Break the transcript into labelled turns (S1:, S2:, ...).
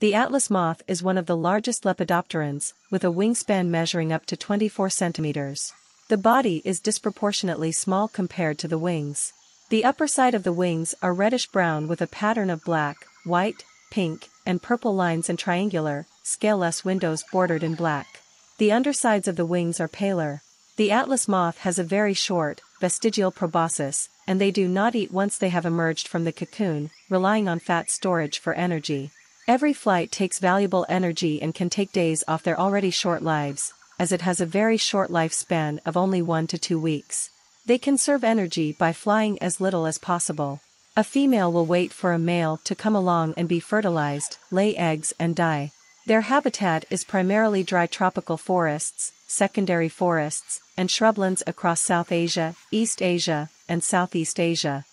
S1: The atlas moth is one of the largest lepidopterans, with a wingspan measuring up to 24 centimeters. The body is disproportionately small compared to the wings. The upper side of the wings are reddish-brown with a pattern of black, white, pink, and purple lines and triangular, scaleless windows bordered in black. The undersides of the wings are paler. The atlas moth has a very short, vestigial proboscis, and they do not eat once they have emerged from the cocoon, relying on fat storage for energy. Every flight takes valuable energy and can take days off their already short lives, as it has a very short lifespan of only one to two weeks. They conserve energy by flying as little as possible. A female will wait for a male to come along and be fertilized, lay eggs and die. Their habitat is primarily dry tropical forests, secondary forests, and shrublands across South Asia, East Asia, and Southeast Asia.